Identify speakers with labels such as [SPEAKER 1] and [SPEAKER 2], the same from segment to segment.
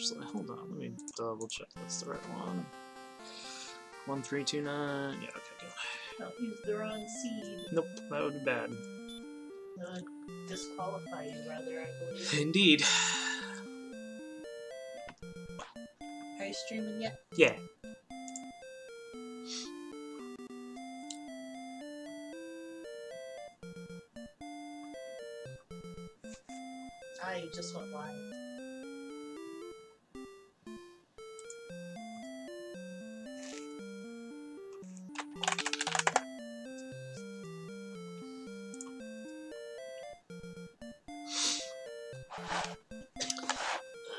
[SPEAKER 1] Actually, hold on. Let me double check that's the right one. 1329. Yeah, okay, good.
[SPEAKER 2] Don't use the wrong seed.
[SPEAKER 1] Nope, that would be bad.
[SPEAKER 2] That would disqualify you, rather, I believe.
[SPEAKER 1] Indeed.
[SPEAKER 2] Are you streaming yet?
[SPEAKER 1] Yeah.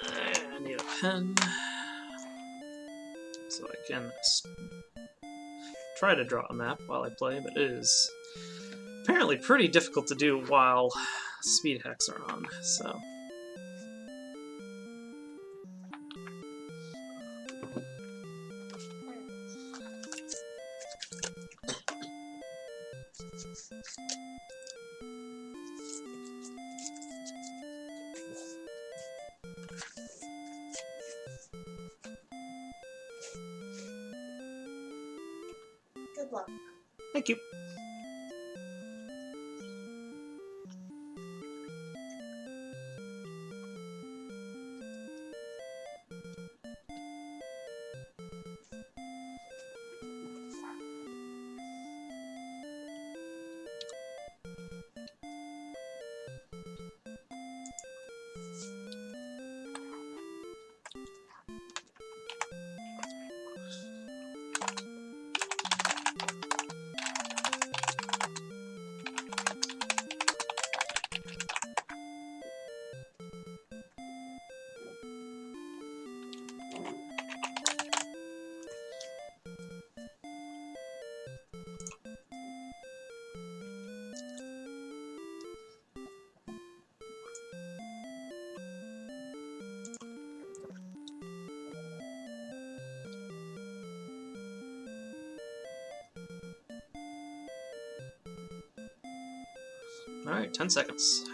[SPEAKER 1] I need a pen. So I can try to draw a map while I play, but it is apparently pretty difficult to do while speed hacks are on, so. Alright, 10 seconds.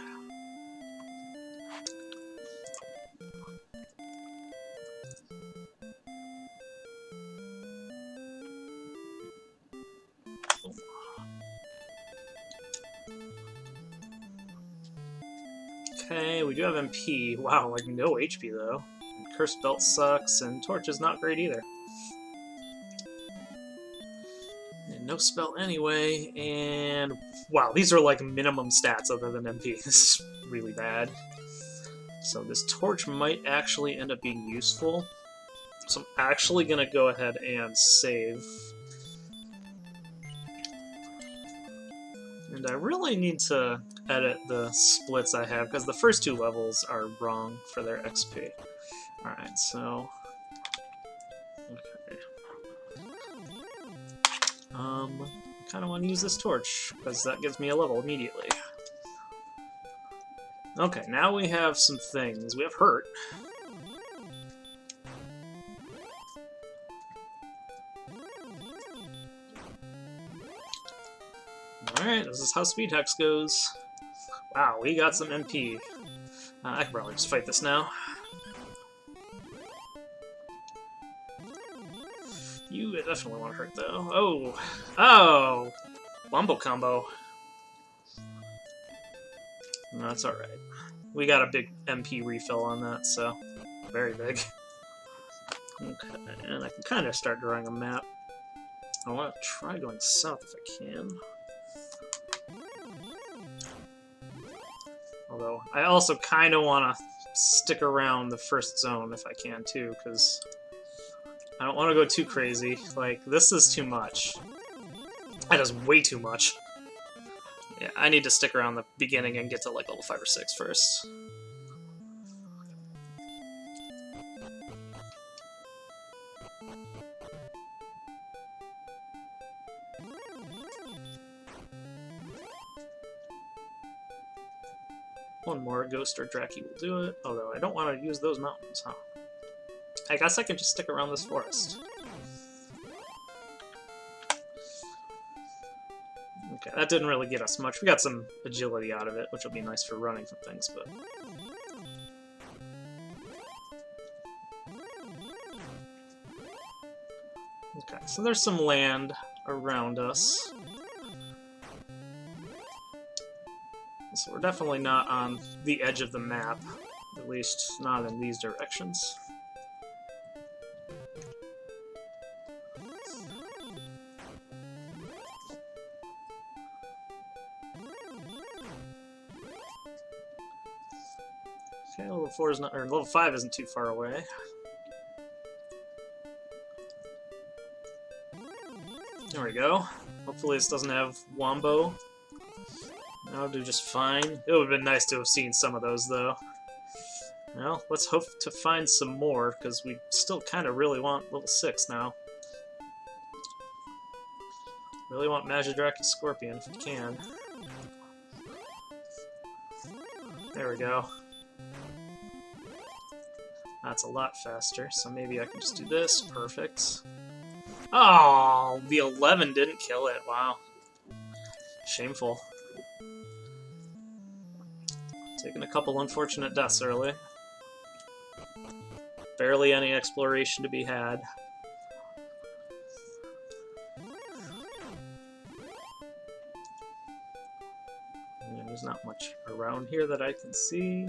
[SPEAKER 1] Okay, we do have MP. Wow, like no HP though. Cursed Belt sucks, and Torch is not great either. Spell anyway, and wow, these are like minimum stats other than MP. This is really bad. So this torch might actually end up being useful. So I'm actually gonna go ahead and save. And I really need to edit the splits I have, because the first two levels are wrong for their XP. Alright, so... Um, I kind of want to use this torch, because that gives me a level immediately. Okay, now we have some things. We have Hurt. Alright, this is how Speed Hacks goes. Wow, we got some MP. Uh, I can probably just fight this now. Definitely want to hurt, though. Oh! Oh! Wombo combo. That's alright. We got a big MP refill on that, so... Very big. Okay, and I can kind of start drawing a map. I want to try going south if I can. Although, I also kind of want to stick around the first zone if I can, too, because I don't want to go too crazy. Like, this is too much. That is way too much. Yeah, I need to stick around the beginning and get to, like, level 5 or 6 first. One more Ghost or Drakee will do it, although I don't want to use those mountains, huh? I guess I can just stick around this forest. Okay, that didn't really get us much. We got some agility out of it, which will be nice for running from things, but... Okay, so there's some land around us. So we're definitely not on the edge of the map, at least not in these directions. Four is not, or level five isn't too far away. There we go. Hopefully this doesn't have Wombo. That'll do just fine. It would have been nice to have seen some of those, though. Well, let's hope to find some more, because we still kind of really want level 6 now. Really want Magidrakee Scorpion if we can. There we go. That's a lot faster, so maybe I can just do this. Perfect. Oh, the 11 didn't kill it. Wow. Shameful. Taking a couple unfortunate deaths early. Barely any exploration to be had. There's not much around here that I can see.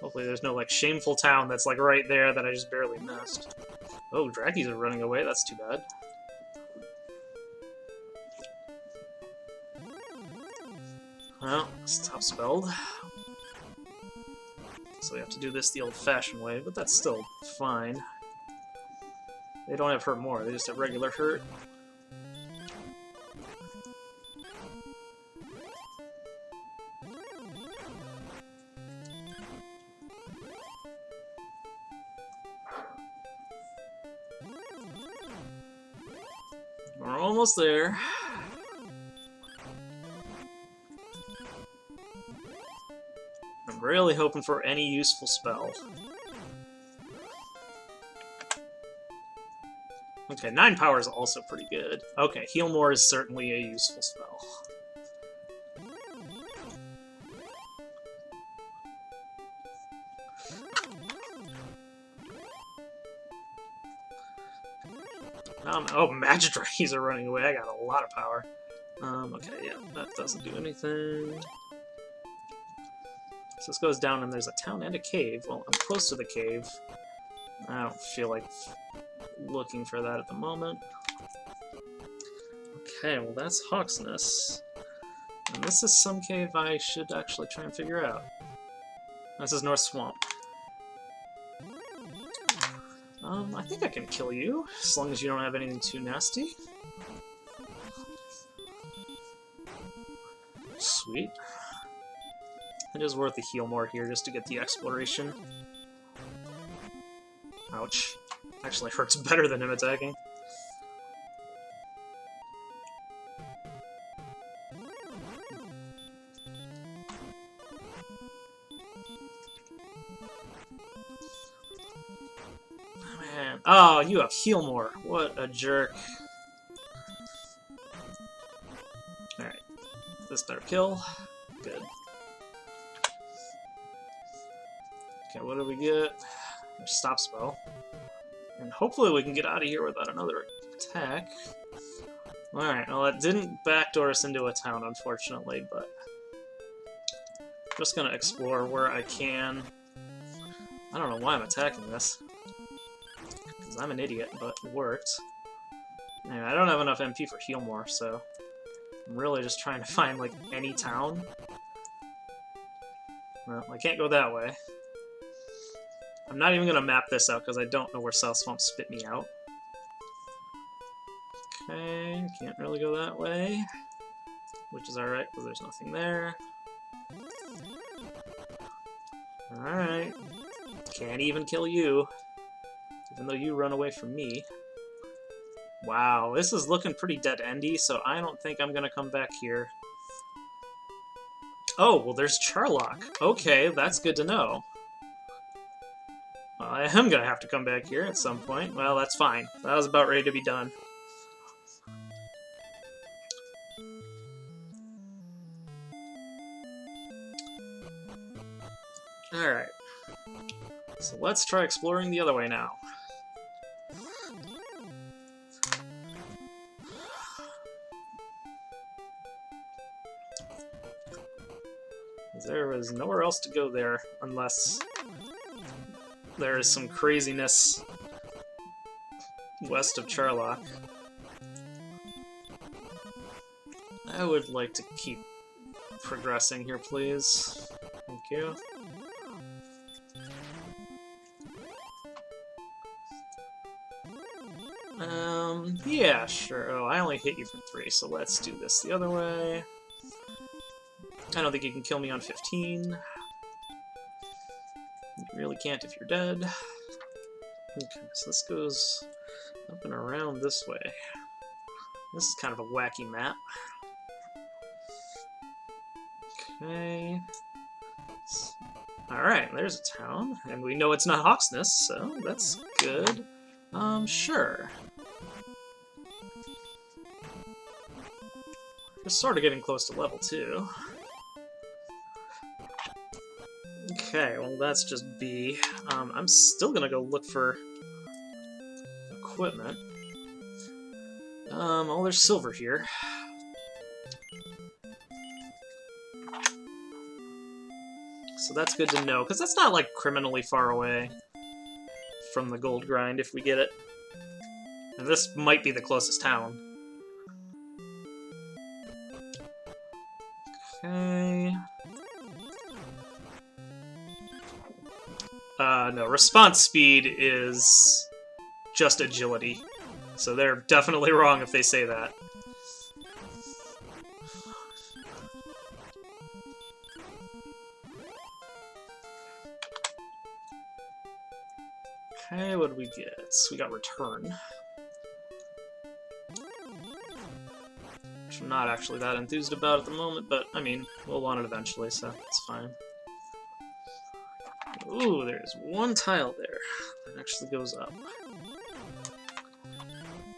[SPEAKER 1] Hopefully there's no, like, shameful town that's, like, right there that I just barely missed. Oh, draggies are running away. That's too bad. Well, stop spelled. So we have to do this the old-fashioned way, but that's still fine. They don't have hurt more, they just have regular hurt. Almost there. I'm really hoping for any useful spell. Okay, 9 power is also pretty good. Okay, Heal More is certainly a useful spell. Um, oh, Magidrakees are running away. I got a lot of power. Um, okay, yeah, that doesn't do anything. So this goes down and there's a town and a cave. Well, I'm close to the cave. I don't feel like looking for that at the moment. Okay, well that's Hauksness. And this is some cave I should actually try and figure out. This is North Swamp. Um, I think I can kill you, as long as you don't have anything too nasty. Sweet. It is worth a heal more here just to get the exploration. Ouch. Actually hurts better than him attacking. Oh, you have heal more. What a jerk. Alright. This better kill. Good. Okay, what do we get? Stop spell. And hopefully we can get out of here without another attack. Alright, well it didn't backdoor us into a town, unfortunately, but... Just gonna explore where I can. I don't know why I'm attacking this. Because I'm an idiot, but it worked. Anyway, I don't have enough MP for heal more, so... I'm really just trying to find, like, any town. Well, I can't go that way. I'm not even going to map this out because I don't know where South Swamp spit me out. Okay, can't really go that way. Which is alright because there's nothing there. Alright. Can't even kill you. Even though you run away from me. Wow, this is looking pretty dead-endy, so I don't think I'm to come back here. Oh, well there's Charlock. Okay, that's good to know. Well, I am gonna have to come back here at some point. Well, that's fine. That was about ready to be done. Alright. So let's try exploring the other way now. There was nowhere else to go there unless there is some craziness west of Charlock. I would like to keep progressing here, please. Thank you. Um, yeah, sure. Oh, I only hit you for three, so let's do this the other way. I don't think you can kill me on 15. You really can't if you're dead. Okay, so this goes up and around this way. This is kind of a wacky map. Okay. Alright, there's a town, and we know it's not Hauksness, so that's good. Um, sure. We're sort of getting close to level 2. Okay, well that's just B. Um, I'm still gonna go look for equipment. Um, oh, there's silver here. So that's good to know, because that's not, like, criminally far away from the gold grind if we get it. And this might be the closest town. Response speed is just agility. So they're definitely wrong if they say that. Okay, what did we get? We got return. Which I'm not actually that enthused about at the moment, but, I mean, we'll want it eventually, so it's fine. Ooh, there's one tile there that actually goes up.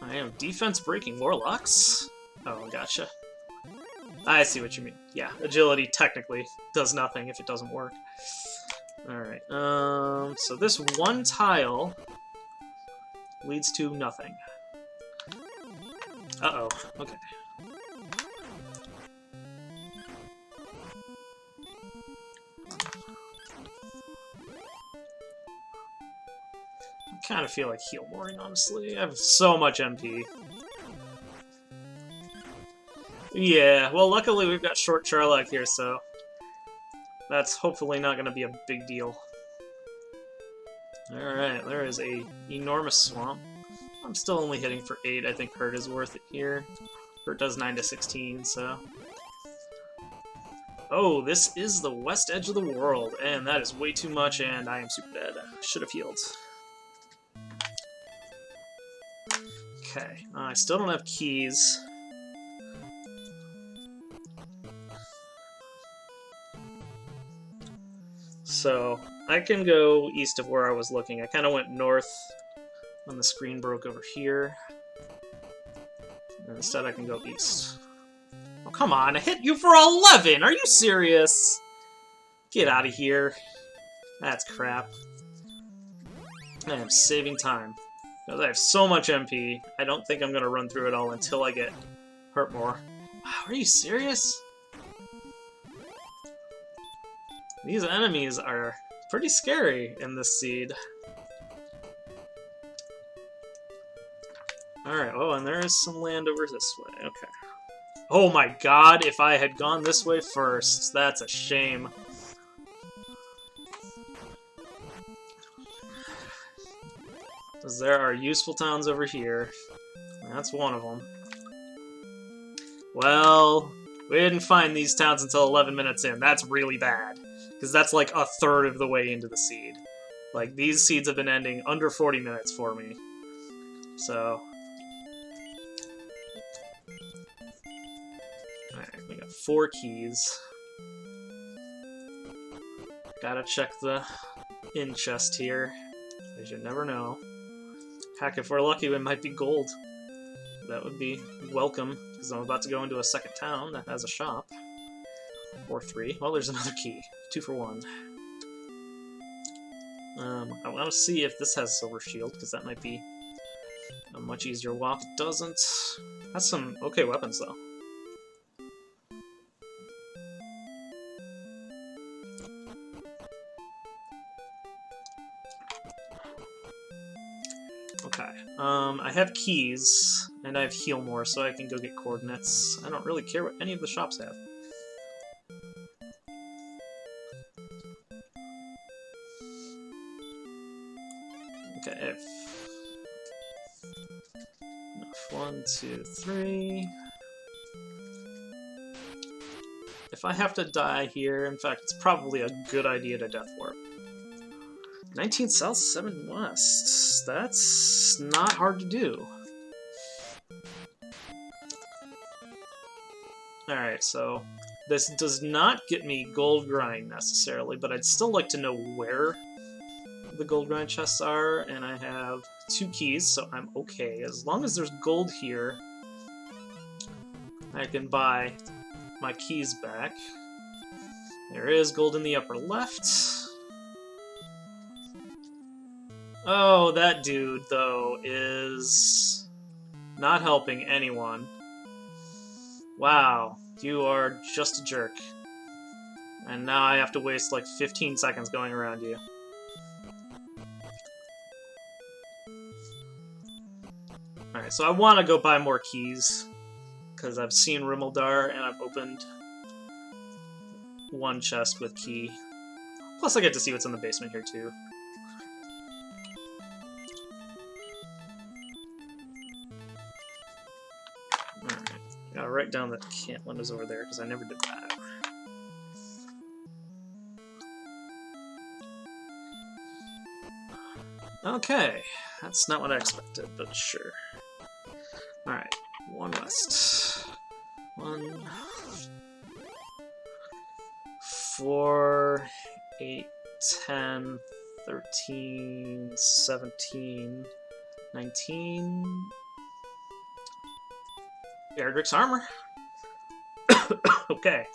[SPEAKER 1] I am defense breaking warlocks. Oh, gotcha. I see what you mean. Yeah, agility technically does nothing if it doesn't work. Alright, um, so this one tile leads to nothing. Uh-oh, okay. Kind of feel like heal mooring, honestly. I have so much MP. Yeah, well, luckily we've got short Charlock here, so that's hopefully not going to be a big deal. Alright, there is a enormous swamp. I'm still only hitting for 8. I think Hurt is worth it here. Hurt does 9 to 16, so... Oh, this is the west edge of the world, and that is way too much, and I am super dead. Should have healed. Okay, uh, I still don't have keys. So, I can go east of where I was looking. I kind of went north when the screen broke over here. And instead I can go east. Oh, come on, I hit you for 11! Are you serious? Get out of here. That's crap. I am saving time. Because I have so much MP, I don't think I'm going to run through it all until I get hurt more. Wow, are you serious? These enemies are pretty scary in this seed. Alright, oh, and there is some land over this way. Okay. Oh my god, if I had gone this way first, that's a shame. Because there are useful towns over here. That's one of them. Well, we didn't find these towns until 11 minutes in. That's really bad. Because that's like a third of the way into the seed. Like, these seeds have been ending under 40 minutes for me. So... Alright, we got four keys. Gotta check the in chest here. as you never know. Heck, if we're lucky, we might be gold. That would be welcome, because I'm about to go into a second town that has a shop. Or three. Well, there's another key. Two for one. Um, I want to see if this has Silver Shield, because that might be a much easier walk. It doesn't. That's some okay weapons, though. I have keys, and I have heal more, so I can go get coordinates. I don't really care what any of the shops have. Okay, I have enough. One, two, three. If I have to die here, in fact, it's probably a good idea to death warp. 19 south, 7 west. That's not hard to do. Alright, so this does not get me gold grind necessarily, but I'd still like to know where the gold grind chests are, and I have two keys, so I'm okay. As long as there's gold here, I can buy my keys back. There is gold in the upper left. Oh, that dude, though, is not helping anyone. Wow, you are just a jerk. And now I have to waste like 15 seconds going around you. Alright, so I want to go buy more keys. Because I've seen Rimuldar and I've opened one chest with key. Plus I get to see what's in the basement here too. Write down that Cantlin is over there because I never did that. Okay, that's not what I expected, but sure. Alright, one west. One. Four, eight, ten, thirteen, seventeen, nineteen. Erdrick's armor. okay.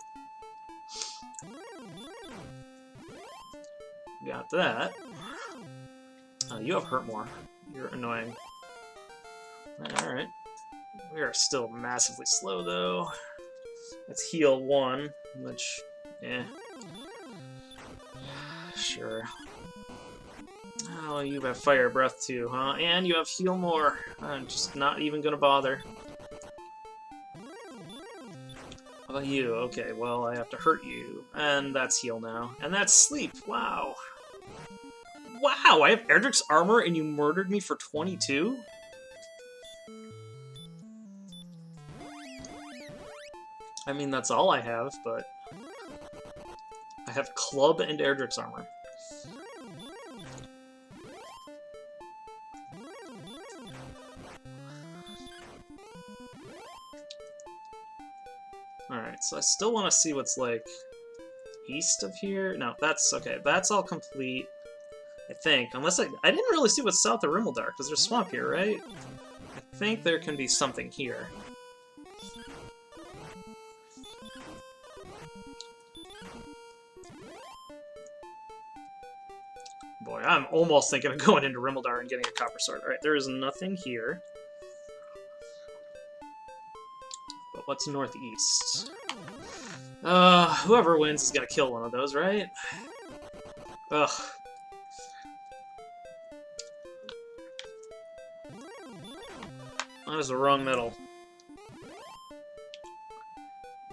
[SPEAKER 1] Got that. Uh, you have hurt more. You're annoying. Alright. We are still massively slow, though. Let's heal one, which, eh. Sure. Oh, you have fire breath too, huh? And you have heal more. I'm just not even gonna bother. About you? Okay, well, I have to hurt you. And that's heal now. And that's sleep. Wow. Wow, I have Erdrick's armor and you murdered me for 22? I mean, that's all I have, but... I have Club and Erdrick's armor. Alright, so I still want to see what's, like, east of here. No, that's okay. That's all complete, I think. Unless I... I didn't really see what's south of Rimuldar, because there's swamp here, right? I think there can be something here. Boy, I'm almost thinking of going into Rimuldar and getting a Copper Sword. Alright, there is nothing here. What's northeast? Uh, whoever wins is gonna kill one of those, right? Ugh. That is the wrong metal.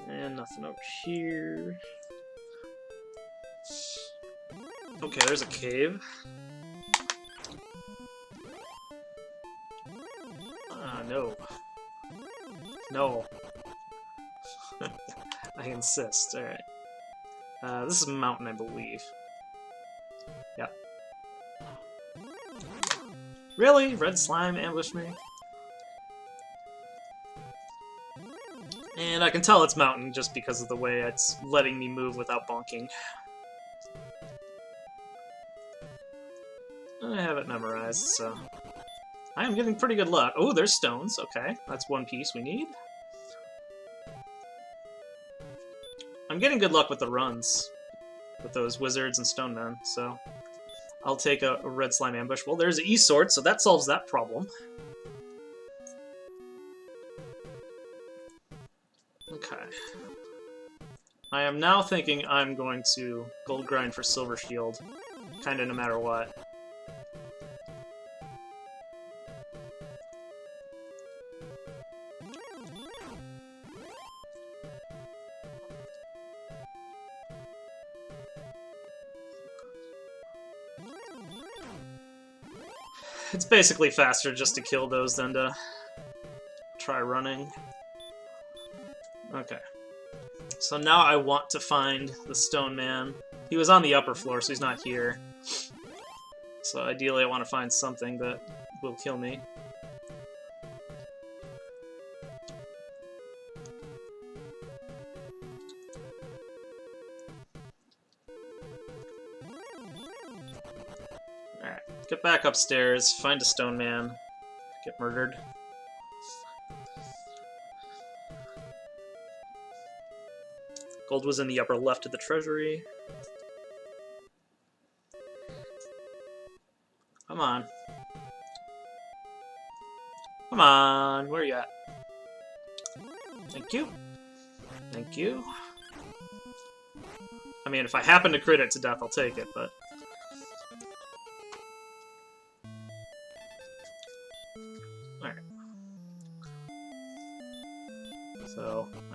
[SPEAKER 1] And nothing over here. Okay, there's a cave. Ah, no. No. I insist, alright. Uh, this is mountain, I believe. Yep. Really? Red slime ambushed me? And I can tell it's mountain just because of the way it's letting me move without bonking. I have it memorized, so... I am getting pretty good luck. Oh, there's stones. Okay, that's one piece we need. Getting good luck with the runs. With those wizards and stone men, so... I'll take a, a red slime ambush. Well, there's an E-sword, so that solves that problem. Okay. I am now thinking I'm going to gold grind for silver shield, kinda no matter what. It's basically faster just to kill those than to try running. Okay. So now I want to find the Stone Man. He was on the upper floor, so he's not here. So ideally I want to find something that will kill me. Back upstairs, find a stone man, get murdered. Gold was in the upper left of the treasury. Come on. Come on, where are you at? Thank you. Thank you. I mean, if I happen to crit it to death, I'll take it, but...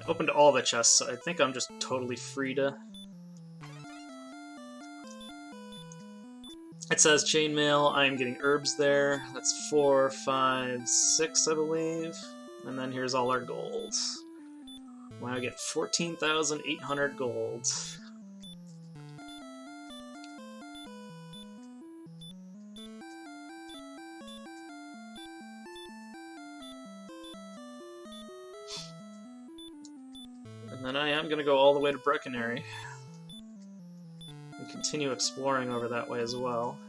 [SPEAKER 1] opened all the chests, so I think I'm just totally free to... It says chainmail, I am getting herbs there. That's four, five, six, I believe. And then here's all our gold. Wow, I get 14,800 gold. And I am going to go all the way to Brecconary. And continue exploring over that way as well.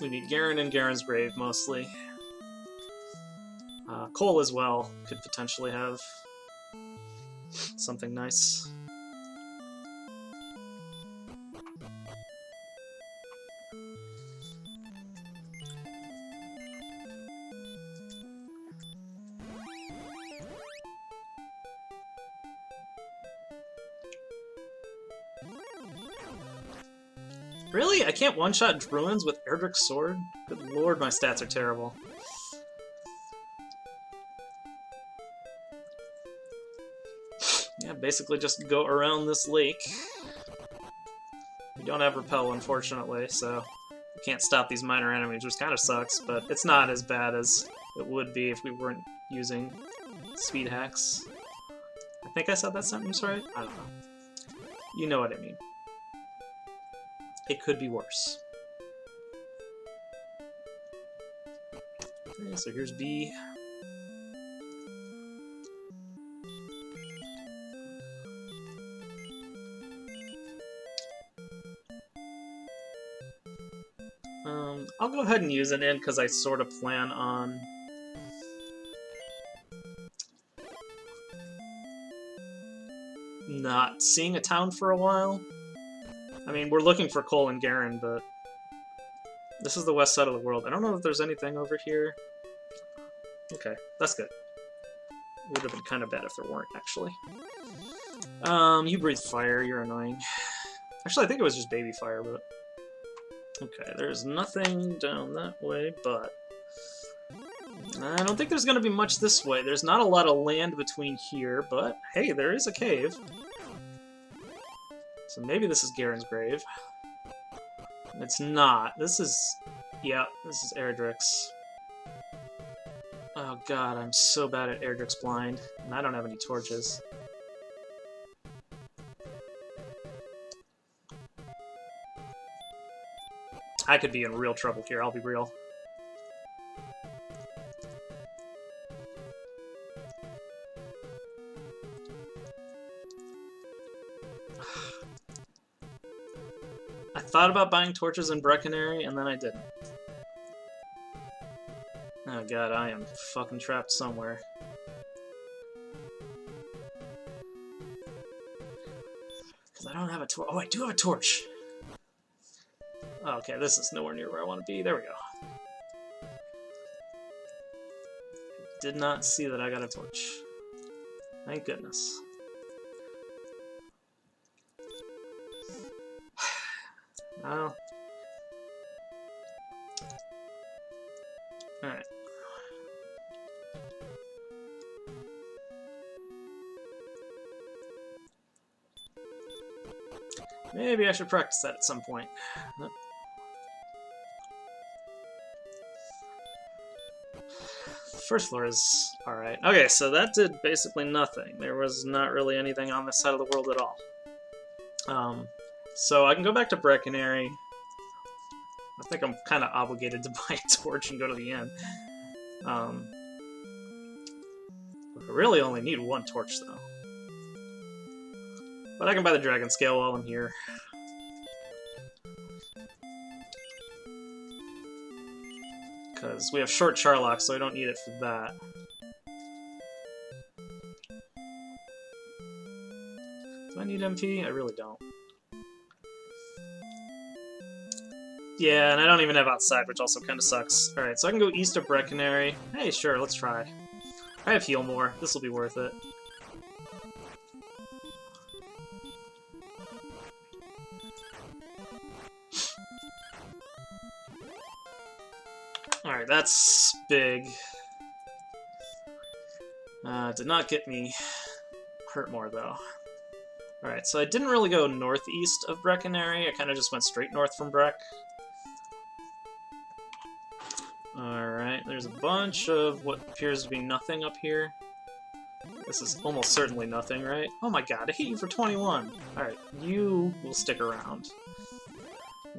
[SPEAKER 1] We need Garin and Garin's Grave, mostly. Uh, Kol as well could potentially have something nice. Can't one-shot Druins with Erdrick's sword? Good lord, my stats are terrible. Yeah, basically just go around this lake. We don't have Repel, unfortunately, so we can't stop these minor enemies, which kind of sucks, but it's not as bad as it would be if we weren't using speed hacks. I think I said that sentence right? I don't know. You know what I mean. It could be worse. Okay, so here's B. Um, I'll go ahead and use an in because I sort of plan on not seeing a town for a while. I mean, we're looking for Kol and Garin, but this is the west side of the world. I don't know if there's anything over here. Okay, that's good. It would have been kind of bad if there weren't, actually. Um, you breathe fire, you're annoying. Actually, I think it was just baby fire, but... Okay, there's nothing down that way, but... I don't think there's gonna be much this way. There's not a lot of land between here, but hey, there is a cave. So maybe this is Garin's grave. It's not. This is... Yeah, this is Erdrick's. Oh god, I'm so bad at Erdrick's blind, and I don't have any torches. I could be in real trouble here, I'll be real. Thought about buying torches in Brecconary, and then I didn't. Oh god, I am fucking trapped somewhere. Because I don't have a torch. Oh, I do have a torch! Okay, this is nowhere near where I want to be. There we go. Did not see that I got a torch. Thank goodness. Oh. Alright. Maybe I should practice that at some point. First floor is alright. Okay, so that did basically nothing. There was not really anything on this side of the world at all. Um, so I can go back to Brecconary. I think I'm kind of obligated to buy a torch and go to the inn. Um, I really only need one torch, though. But I can buy the Dragon Scale while I'm here. Because we have short Charlock, so I don't need it for that. Do I need MP? I really don't. Yeah, and I don't even have outside, which also kind of sucks. Alright, so I can go east of Brecconary. Hey, sure, let's try. I have heal more. This will be worth it. Alright, that's big. Uh, did not get me hurt more, though. Alright, so I didn't really go northeast of Brecconary. I kind of just went straight north from Breck. There's a bunch of what appears to be nothing up here. This is almost certainly nothing, right? Oh my god, I hit you for 21! Alright, you will stick around.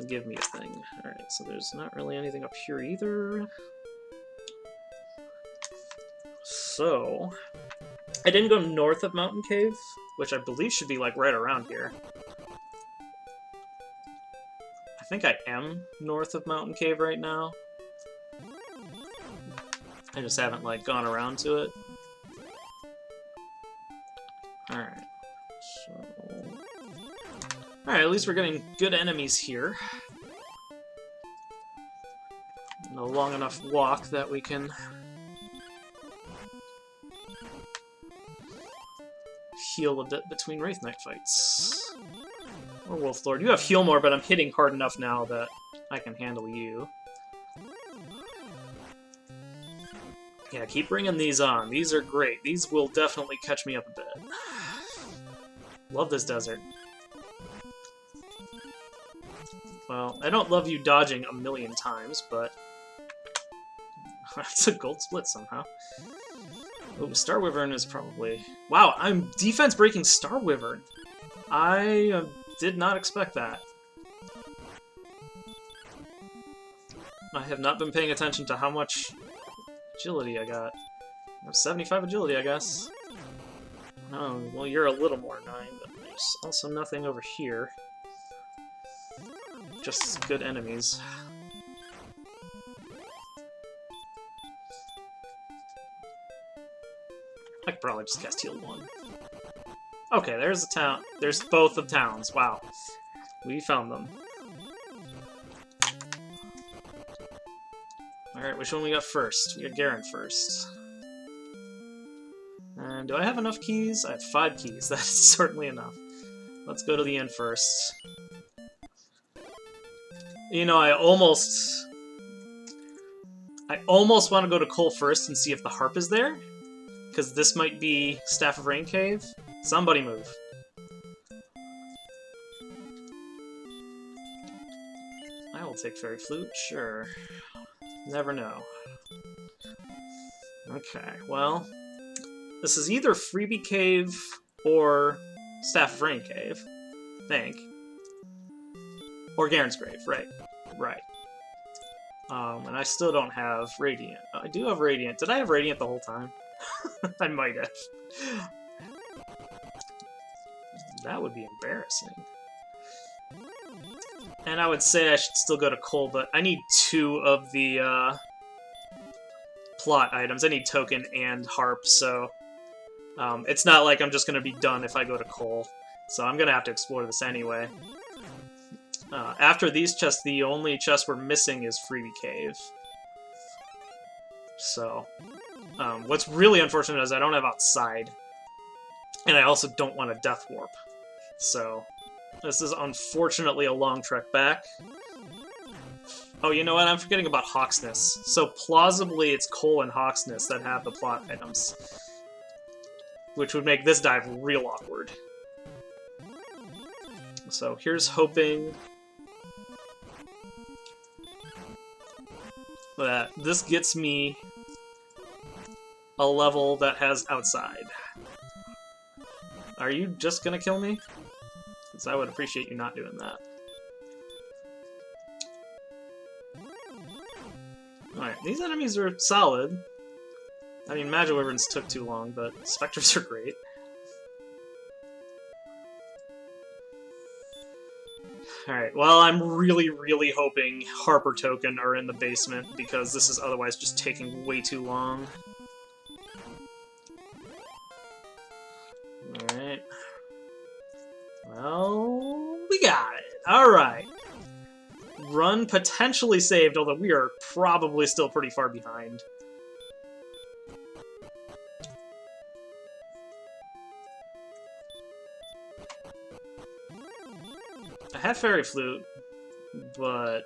[SPEAKER 1] Give me a thing. Alright, so there's not really anything up here either. So... I didn't go north of Mountain Cave, which I believe should be, like, right around here. I think I am north of Mountain Cave right now. I just haven't, like, gone around to it. Alright. So... Alright, at least we're getting good enemies here. And a long enough walk that we can... heal a bit between Wraith Knight fights. Or Wolf Lord. You have heal more, but I'm hitting hard enough now that I can handle you. Yeah, keep bringing these on. These are great. These will definitely catch me up a bit. Love this desert. Well, I don't love you dodging a million times, but... That's a gold split somehow. Oh, Star Wyvern is probably... Wow, I'm defense breaking Star Wyvern! I uh, did not expect that. I have not been paying attention to how much agility I got. I have 75 agility, I guess. Oh, well, you're a little more 9, but there's also nothing over here. Just good enemies. I could probably just cast heal 1. Okay, there's the town. There's both the towns. Wow. We found them. Alright, which one we got first? We got Garin first. And do I have enough keys? I have five keys. That is certainly enough. Let's go to the inn first. You know, I almost... I almost want to go to Kol first and see if the harp is there. Because this might be Staff of Rain Cave. Somebody move. I will take Fairy Flute, sure. Never know. Okay, well... This is either Freebie Cave or Staff of Rain Cave. I think. Or Garin's Grave, right. Right. Um, and I still don't have Radiant. I do have Radiant. Did I have Radiant the whole time? I might have. That would be embarrassing. And I would say I should still go to Kol, but I need two of the uh, plot items. I need Token and Harp, so um, it's not like I'm just going to be done if I go to Kol. So I'm going to have to explore this anyway. Uh, after these chests, the only chest we're missing is Freebie Cave. So, um, what's really unfortunate is I don't have outside. And I also don't want a Death Warp. So, this is unfortunately a long trek back. Oh, you know what? I'm forgetting about Hauksness. So, plausibly, it's Kol and Hauksness that have the plot items. Which would make this dive real awkward. So, here's hoping that this gets me a level that has outside. Are you just gonna kill me? Because I would appreciate you not doing that. Alright, these enemies are solid. I mean, Magic Wyverns took too long, but Spectres are great. Alright, well, I'm really, really hoping Harper Token are in the basement, because this is otherwise just taking way too long. Potentially saved, although we are probably still pretty far behind. I have Fairy Flute, but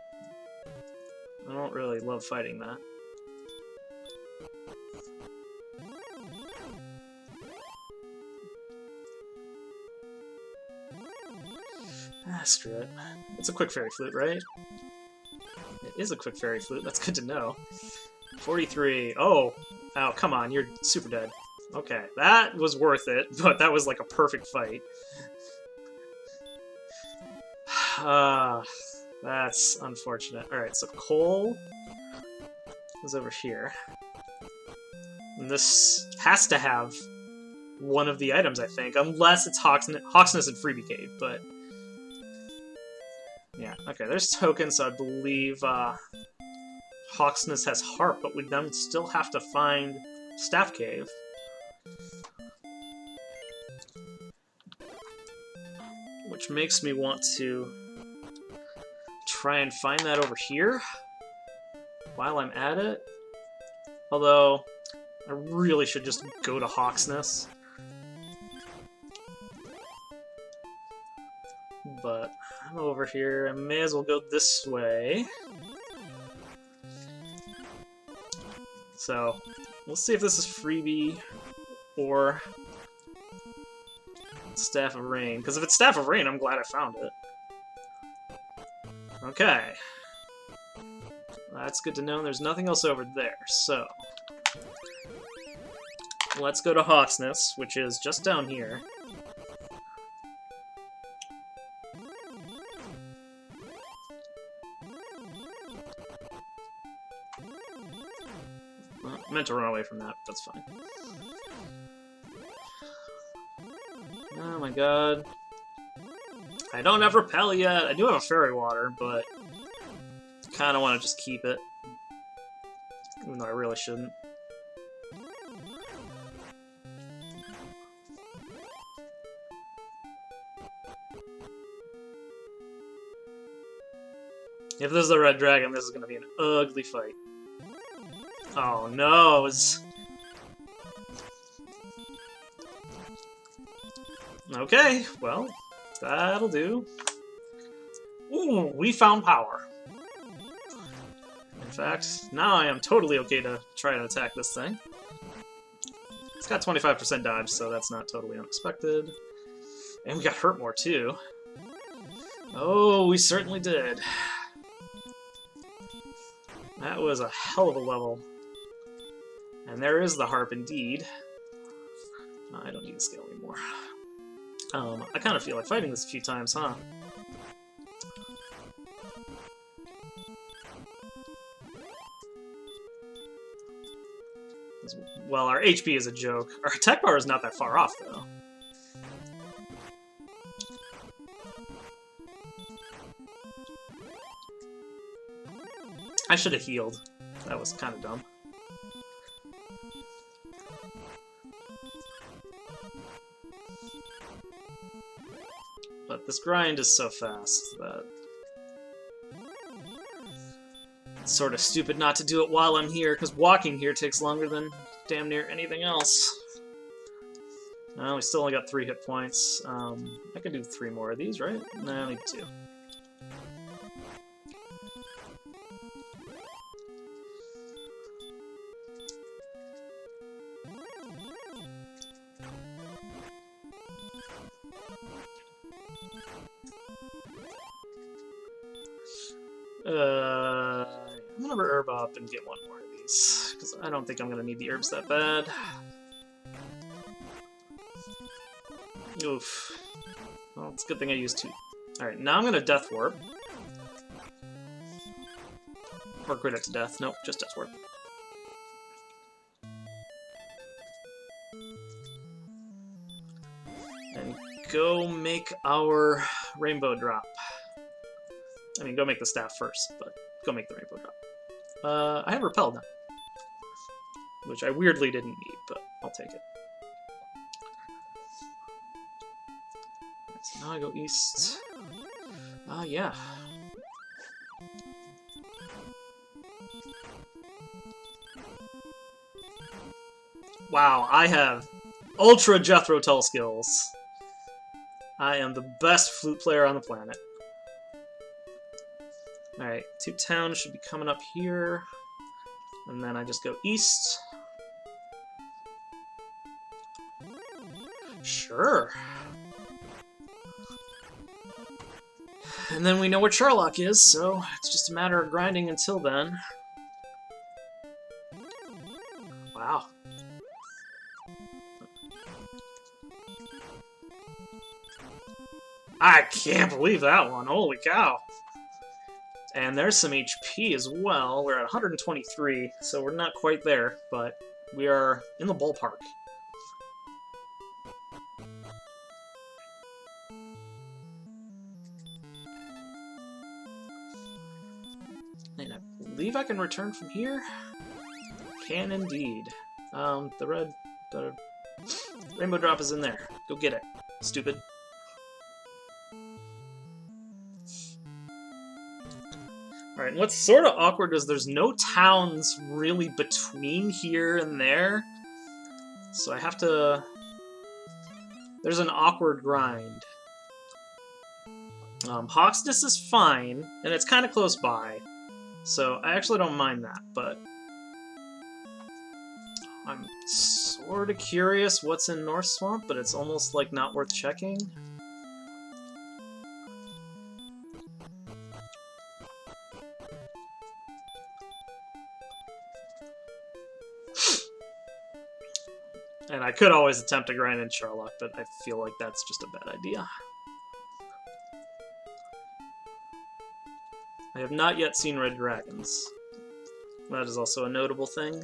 [SPEAKER 1] I don't really love fighting that. Ah, screw it. It's a quick fairy flute, right? Is a quick fairy flute, that's good to know. 43. Oh! Oh, come on, you're super dead. Okay, that was worth it, but that was like a perfect fight. Ah, uh, that's unfortunate. Alright, so Kol is over here. And this has to have one of the items, I think, unless it's Hauksness and Freebie Cave, but... Okay, there's tokens, so I believe uh, Hauksness has Harp, but we then still have to find Staff Cave. Which makes me want to try and find that over here while I'm at it. Although, I really should just go to Hauksness. Over here. I may as well go this way. So, we'll see if this is freebie or Staff of Rain. Because if it's Staff of Rain, I'm glad I found it. Okay. That's good to know. There's nothing else over there, so... Let's go to Hauksness, which is just down here. To run away from that, but that's fine. Oh my god. I don't have Repel yet. I do have a Fairy Water, but kind of want to just keep it. Even though I really shouldn't. If this is a red dragon, this is going to be an ugly fight. Oh no. Okay, well, that'll do. Ooh, we found power. In fact, now I am totally okay to try and attack this thing. It's got 25% dodge, so that's not totally unexpected. And we got hurt more, too. Oh, we certainly did. That was a hell of a level. And there is the harp indeed. I don't need the scale anymore. Um, I kind of feel like fighting this a few times, huh? Well, our HP is a joke. Our attack bar is not that far off, though. I should have healed. That was kind of dumb. This grind is so fast that... It's sort of stupid not to do it while I'm here, because walking here takes longer than damn near anything else. No, we still only got three hit points. Um, I can do three more of these, right? No, I need two. Don't think I'm gonna need the herbs that bad. Oof. Well, it's a good thing I used two. Alright, now I'm gonna Death Warp. Or it to death. Nope, just Death Warp. And go make our Rainbow Drop. I mean, go make the staff first, but go make the Rainbow Drop. Uh, I have Repel now. Which I weirdly didn't need, but I'll take it. So now I go east. Ah, uh, yeah. Wow, I have Ultra Jethro Tull skills. I am the best flute player on the planet. Alright, two towns should be coming up here. And then I just go east. Sure. And then we know where Charlock is, so it's just a matter of grinding until then. Wow. I can't believe that one. Holy cow. And there's some HP as well. We're at 123, so we're not quite there, but we are in the ballpark. I believe I can return from here? Can indeed. Um, the red... the rainbow drop is in there. Go get it, stupid. Alright, and what's sort of awkward is there's no towns really between here and there. So I have to... There's an awkward grind. Um, Hauksness is fine, and it's kind of close by. So I actually don't mind that, but... I'm sort of curious what's in North Swamp, but it's almost like not worth checking. And I could always attempt to grind in Charlock, but I feel like that's just a bad idea. I have not yet seen red dragons. That is also a notable thing.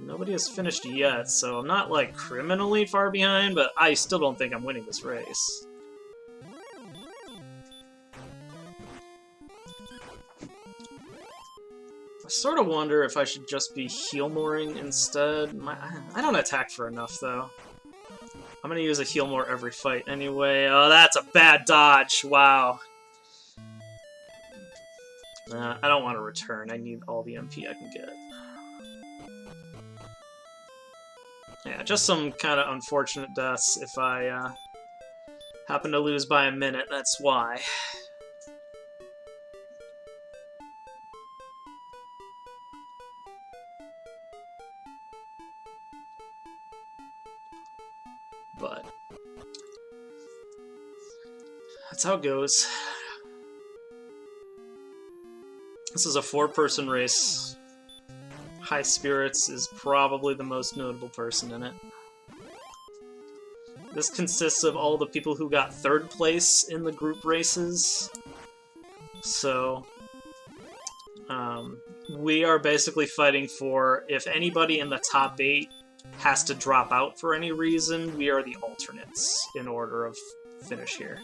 [SPEAKER 1] Nobody has finished yet, so I'm not, like, criminally far behind, but I still don't think I'm winning this race. I sort of wonder if I should just be heal mooring instead. My, I don't attack for enough, though. I'm gonna use a heal more every fight anyway. Oh, that's a bad dodge. Wow. Uh, I don't want to return. I need all the MP I can get. Yeah, just some kind of unfortunate deaths if I uh, happen to lose by a minute, that's why. How it goes. This is a four-person race. High Spirits is probably the most notable person in it. This consists of all the people who got third place in the group races. So, um, we are basically fighting for if anybody in the top eight has to drop out for any reason, we are the alternates in order of finish here.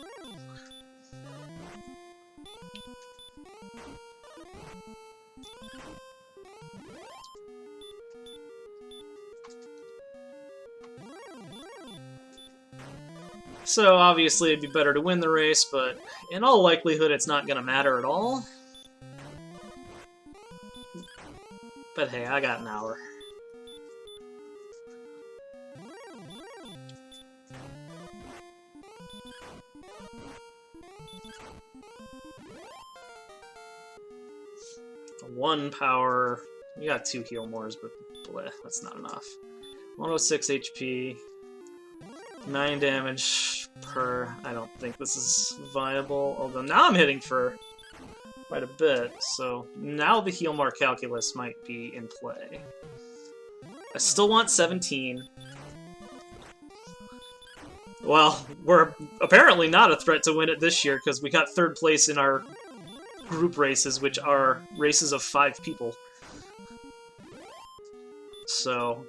[SPEAKER 1] So obviously it'd be better to win the race, but in all likelihood it's not going to matter at all. But hey, I got an hour. One power. You got two heal mores, but bleh, that's not enough. 106 HP. 9 damage per. I don't think this is viable. Although now I'm hitting for quite a bit, so now the Healmore calculus might be in play. I still want 17. Well, we're apparently not a threat to win it this year because we got third place in our group races, which are races of five people. So,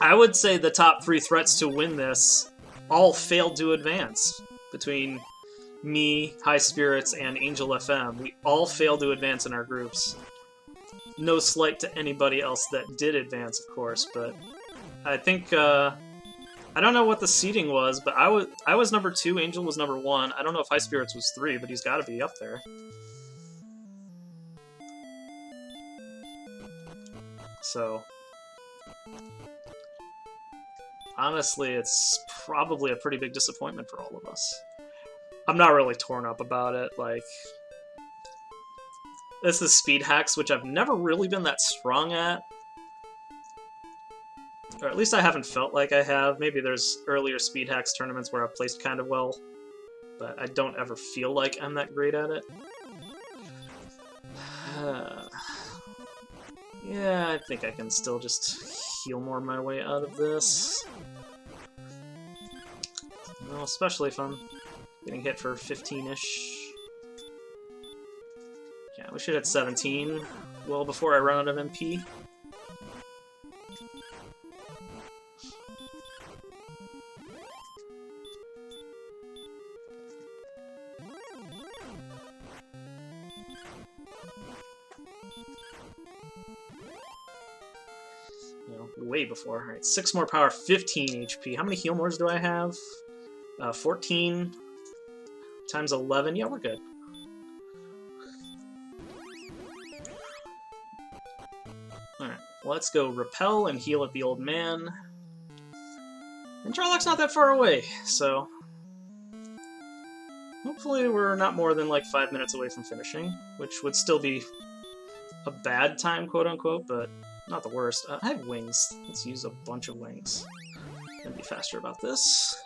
[SPEAKER 1] I would say the top three threats to win this all failed to advance between me, High Spirits, and Angel FM. We all failed to advance in our groups. No slight to anybody else that did advance, of course, but I think uh, I don't know what the seating was, but I was I was number two. Angel was number one. I don't know if High Spirits was three, but he's got to be up there. So honestly, it's probably a pretty big disappointment for all of us. I'm not really torn up about it. Like this is speed hacks, which I've never really been that strong at. Or at least I haven't felt like I have. Maybe there's earlier speed hacks tournaments where I've placed kind of well, but I don't ever feel like I'm that great at it. yeah, I think I can still just heal more my way out of this. Well, especially I'm getting hit for 15-ish. Yeah, we should hit 17 well before I run out of MP. way before. Alright, 6 more power, 15 HP. How many Healmores do I have? Uh, 14 times 11. Yeah, we're good. Alright, let's go repel and heal at the old man. And Charlock's not that far away, so... Hopefully we're not more than like five minutes away from finishing, which would still be a bad time, quote-unquote, but not the worst. Uh, I have wings. Let's use a bunch of wings. Gonna be faster about this.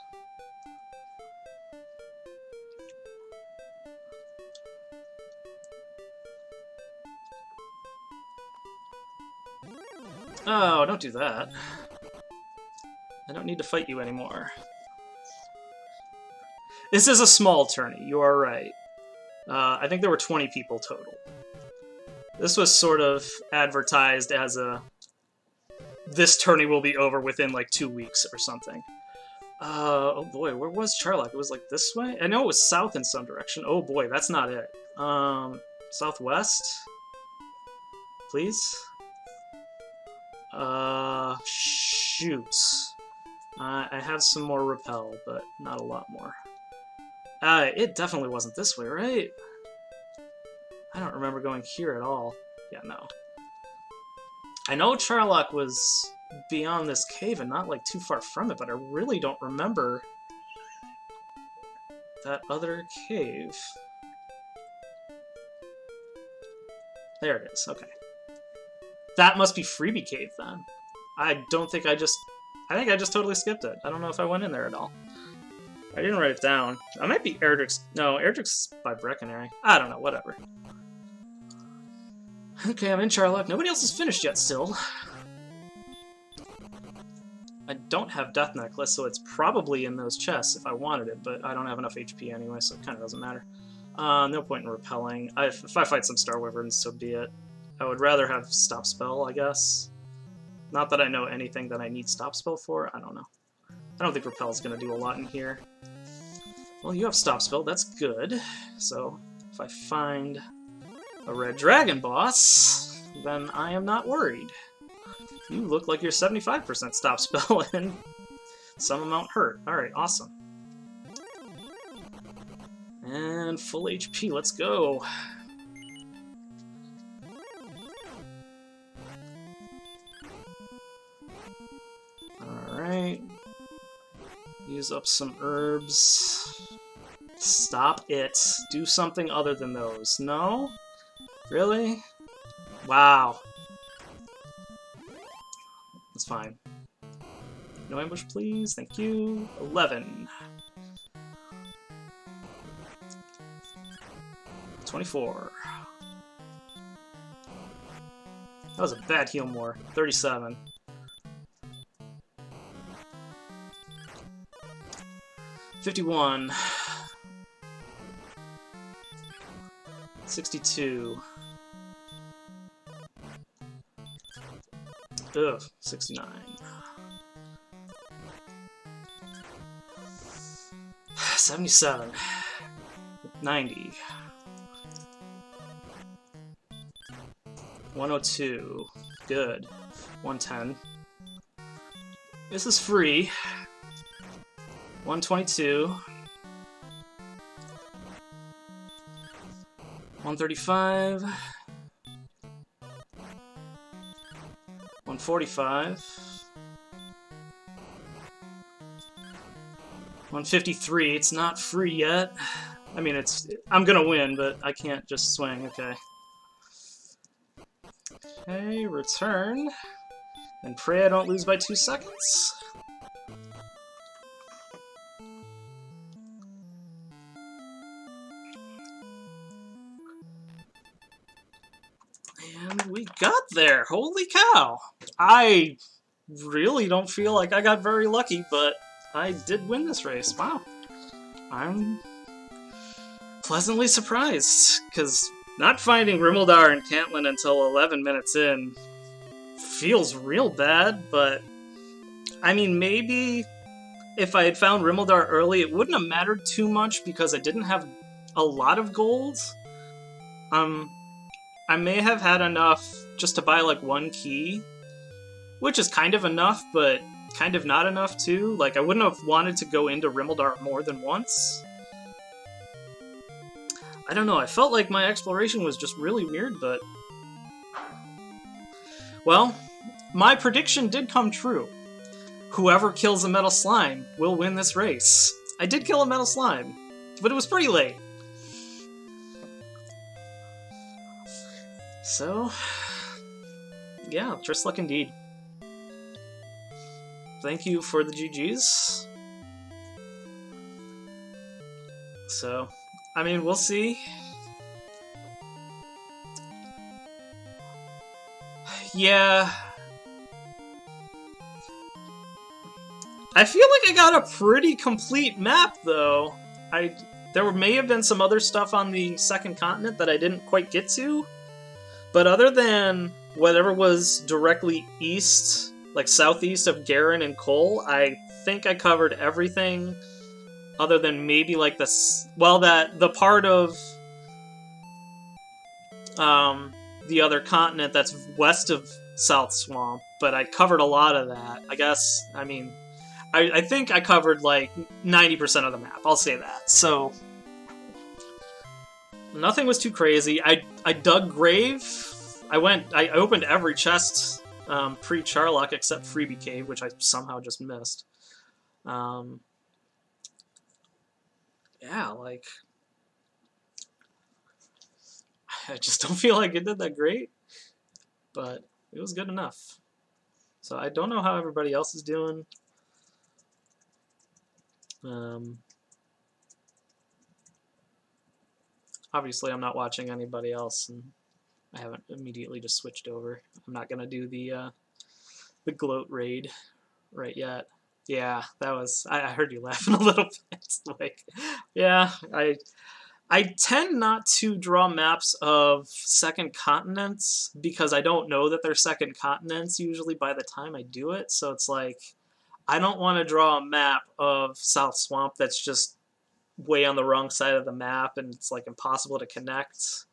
[SPEAKER 1] Oh, don't do that. I don't need to fight you anymore. This is a small tourney, you are right. Uh, I think there were 20 people total. This was sort of advertised as a... This tourney will be over within like two weeks or something. Uh, oh boy, where was Charlock? It was like this way? I know it was south in some direction. Oh boy, that's not it. Um, southwest? Please? Uh, shoot. Uh, I have some more repel, but not a lot more. Uh, it definitely wasn't this way, right? I don't remember going here at all. Yeah, no. I know Charlock was beyond this cave and not like too far from it, but I really don't remember that other cave. There it is, okay. That must be Freebie Cave then. I don't think I just... I think I just totally skipped it. I don't know if I went in there at all. I didn't write it down. I might be Erdrick's... No, Erdrick's by Brecconary. I don't know, whatever. Okay, I'm in Charlock. Nobody else is finished yet still. I don't have Death Necklace, so it's probably in those chests if I wanted it, but I don't have enough HP anyway, so it kind of doesn't matter. Uh, no point in repelling. I, if I fight some Star Wyverns, so be it. I would rather have Stop Spell, I guess. Not that I know anything that I need Stop Spell for, I don't know. I don't think repel is going to do a lot in here. Well, you have Stop Spell, that's good. So, if I find a Red Dragon boss, then I am not worried. You look like you're 75% Stop Spell and some amount hurt. Alright, awesome. And full HP, let's go. Use up some herbs. Stop it. Do something other than those. No? Really? Wow. That's fine. No ambush, please. Thank you. 11. 24. That was a bad heal more. 37. Fifty-one. Sixty-two. Ugh, sixty-nine. Seventy-seven. Ninety. 102. Good. 110. This is free. 122. 135. 145. 153. It's not free yet. I mean, it's... I'm gonna win, but I can't just swing. Okay. Okay, return. And pray I don't lose by two seconds. Got there! Holy cow! I really don't feel like I got very lucky, but I did win this race. Wow. I'm pleasantly surprised, because not finding Rimuldar and Cantlin until 11 minutes in feels real bad, but I mean, maybe if I had found Rimuldar early, it wouldn't have mattered too much because I didn't have a lot of gold. Um, I may have had enough just to buy like one key, which is kind of enough, but kind of not enough too. Like, I wouldn't have wanted to go into Rimuldar more than once. I don't know, I felt like my exploration was just really weird, but... Well, my prediction did come true. Whoever kills a metal slime will win this race. I did kill a metal slime, but it was pretty late. So, yeah, just luck indeed. Thank you for the GGs. So, I mean, we'll see. Yeah. I feel like I got a pretty complete map, though. I There may have been some other stuff on the second continent that I didn't quite get to, but other than whatever was directly east, like southeast of Garin and Kol, I think I covered everything other than maybe like this well that the part of um the other continent that's west of South Swamp, but I covered a lot of that. I guess I mean I, I think I covered like 90% of the map, I'll say that. So nothing was too crazy. I I dug grave. I went I opened every chest um, pre Charlock except Freebie Cave, which I somehow just missed. Um, yeah, like I just don't feel like it did that great, but it was good enough. So I don't know how everybody else is doing. Um, obviously, I'm not watching anybody else, and I haven't immediately just switched over. I'm not gonna do the uh, the gloat raid right yet. Yeah, that was. I, I heard you laughing a little bit. like, yeah, I I tend not to draw maps of second continents because I don't know that they're second continents usually by the time I do it. So it's like I don't want to draw a map of South Swamp that's just way on the wrong side of the map and it's like impossible to connect.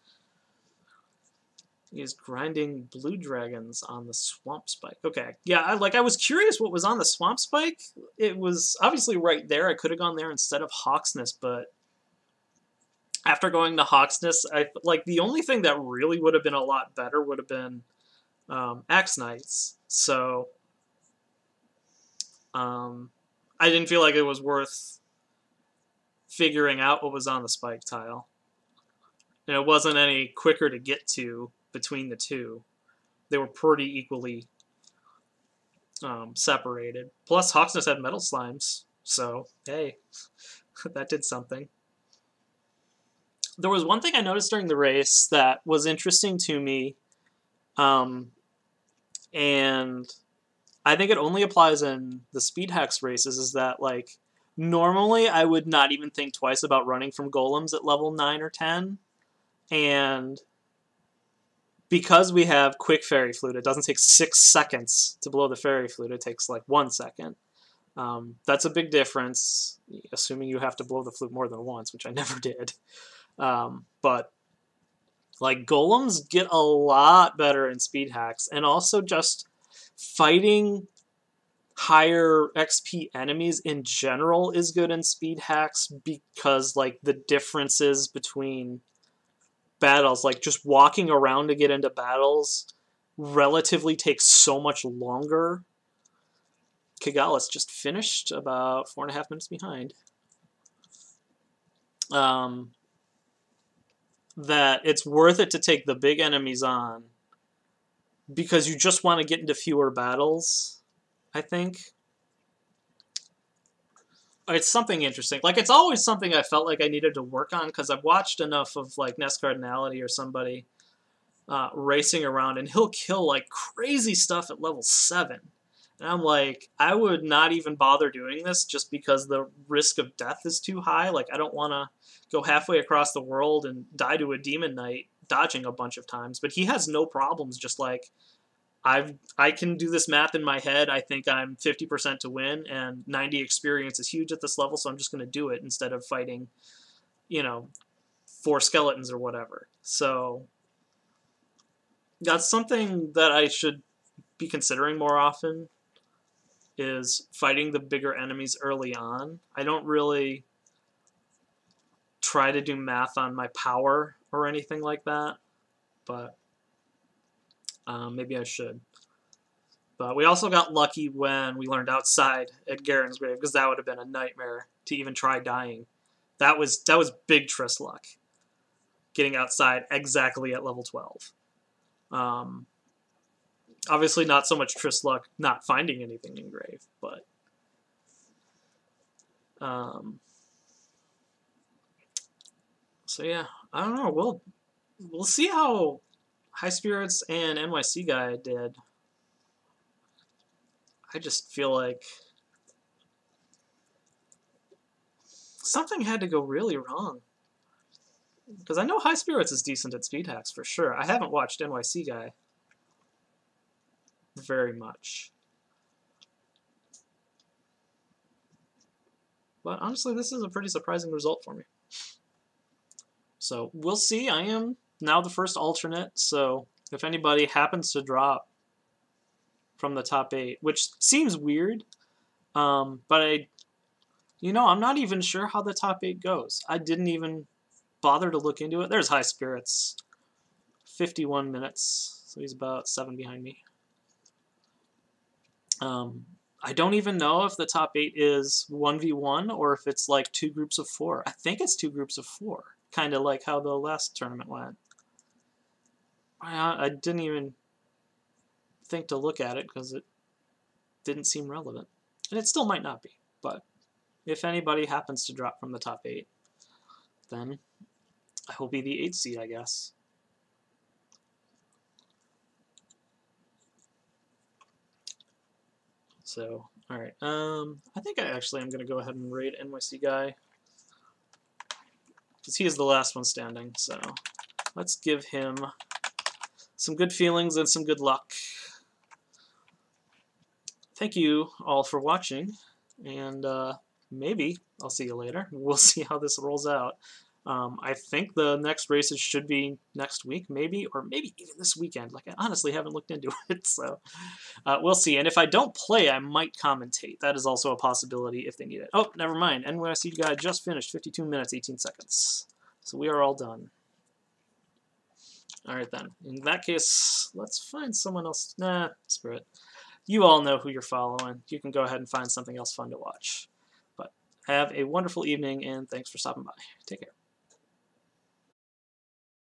[SPEAKER 1] He's grinding blue dragons on the swamp spike. Okay, yeah, I, like I was curious what was on the swamp spike. It was obviously right there. I could have gone there instead of Hauksness, but after going to Hauksness, I like the only thing that really would have been a lot better would have been um, Axe Knights. So um, I didn't feel like it was worth figuring out what was on the spike tile. And it wasn't any quicker to get to between the two. They were pretty equally um, separated. Plus, Hauksness had metal slimes, so hey, that did something. there was one thing I noticed during the race that was interesting to me, um, and I think it only applies in the speed hacks races. Is that like normally I would not even think twice about running from golems at level nine or ten, and because we have quick fairy flute, it doesn't take six seconds to blow the fairy flute. It takes like one second. Um, that's a big difference, assuming you have to blow the flute more than once, which I never did. Um, but like golems get a lot better in speed hacks, and also just fighting higher XP enemies in general is good in speed hacks because like the differences between battles, like just walking around to get into battles, relatively takes so much longer. Kagalis just finished about four and a half minutes behind. Um, that it's worth it to take the big enemies on because you just want to get into fewer battles, I think. It's something interesting. Like, it's always something I felt like I needed to work on because I've watched enough of, like, Ness Cardinality or somebody uh, racing around, and he'll kill, like, crazy stuff at level 7. And I'm like, I would not even bother doing this just because the risk of death is too high. Like, I don't want to go halfway across the world and die to a demon knight dodging a bunch of times. But he has no problems just like, I've I can do this math in my head. I think I'm 50% to win, and 90 experience is huge at this level, so I'm just going to do it instead of fighting, you know, four skeletons or whatever. So that's something that I should be considering more often is fighting the bigger enemies early on. I don't really try to do math on my power or anything like that, but um, maybe I should. But we also got lucky when we learned outside at Garin's grave because that would have been a nightmare to even try dying. That was that was big Triss luck. Getting outside exactly at level 12. Um, obviously not so much Triss luck not finding anything in grave, but um, so yeah, I don't know. We'll we'll see how High Spirits and NYC guy did. I just feel like something had to go really wrong. Because I know High Spirits is decent at speed hacks for sure. I haven't watched NYC guy very much. But honestly, this is a pretty surprising result for me. So we'll see. I am now the first alternate, so if anybody happens to drop from the top eight, which seems weird, um, but I, you know, I'm not even sure how the top eight goes. I didn't even bother to look into it. There's High Spirits, 51 minutes, so he's about seven behind me. Um, I don't even know if the top eight is 1v1 or if it's like two groups of four. I think it's two groups of four, kind of like how the last tournament went. I, I didn't even think to look at it because it didn't seem relevant. And it still might not be, but if anybody happens to drop from the top eight, then I will be the eighth seed, I guess. So, alright, um, I think I actually am going to go ahead and raid NYC guy. Because he is the last one standing, so let's give him some good feelings and some good luck. Thank you all for watching, and uh, maybe I'll see you later. We'll see how this rolls out. Um, I think the next races should be next week, maybe, or maybe even this weekend. Like, I honestly haven't looked into it, so uh, we'll see. And if I don't play, I might commentate. That is also a possibility if they need it. Oh, never mind. NYC guy just finished 52 minutes, 18 seconds. So we are all done. Alright then. In that case, let's find someone else. Nah, screw it. You all know who you're following. You can go ahead and find something else fun to watch. But have a wonderful evening, and thanks for stopping by. Take care.